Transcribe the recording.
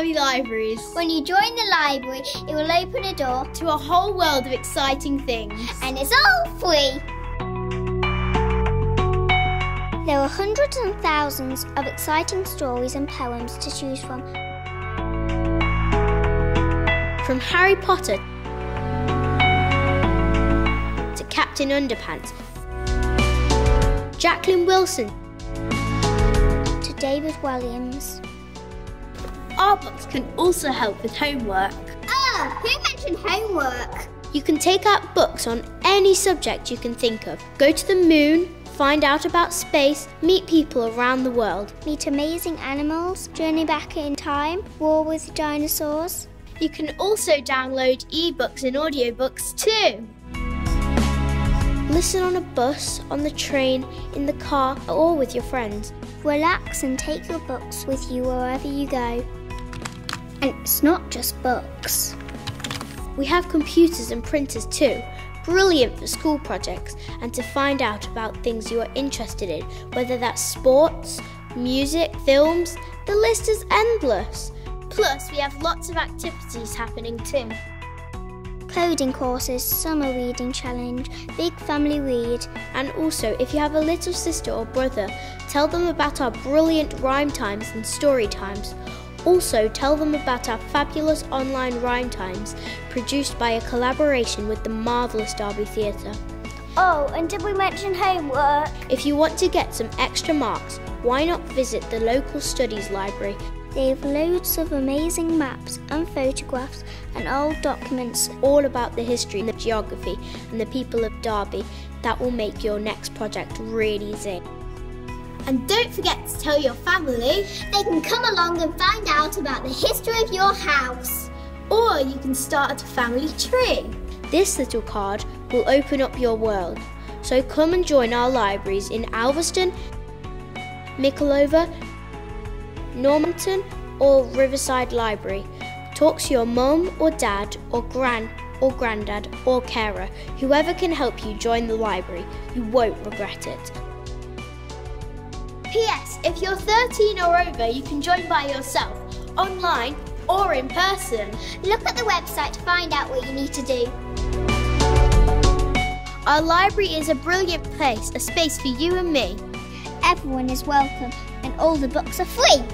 Derby Libraries. When you join the library, it will open a door to a whole world of exciting things. And it's all free. There are hundreds and thousands of exciting stories and poems to choose from. From Harry Potter to Captain Underpants, Jacqueline Wilson to David Walliams. Our books can also help with homework. Ah, who mentioned homework? You can take out books on any subject you can think of. Go to the moon, find out about space, meet people around the world. Meet amazing animals, journey back in time, war with dinosaurs. You can also download ebooks and audiobooks too. Listen on a bus, on the train, in the car, or with your friends. Relax and take your books with you wherever you go. And it's not just books. We have computers and printers too. Brilliant for school projects and to find out about things you are interested in, whether that's sports, music, films, the list is endless. Plus, we have lots of activities happening too. Coding courses, summer reading challenge, big family read. And also, if you have a little sister or brother, tell them about our brilliant rhyme times and story times. Also, tell them about our fabulous online rhyme times produced by a collaboration with the marvellous Derby Theatre. Oh, and did we mention homework? If you want to get some extra marks, why not visit the local studies library? They have loads of amazing maps and photographs and old documents all about the history and the geography and the people of Derby that will make your next project really easy. And don't forget to tell your family they can come along and find out about the history of your house. Or you can start a family tree. This little card will open up your world. So come and join our libraries in Alvaston, Mickleover, Normanton, or Riverside Library. Talk to your mum or dad or gran or granddad or carer, whoever can help you join the library. You won't regret it. P.S. If you're 13 or over, you can join by yourself, online or in person. Look at the website to find out what you need to do. Our library is a brilliant place, a space for you and me. Everyone is welcome, and all the books are free.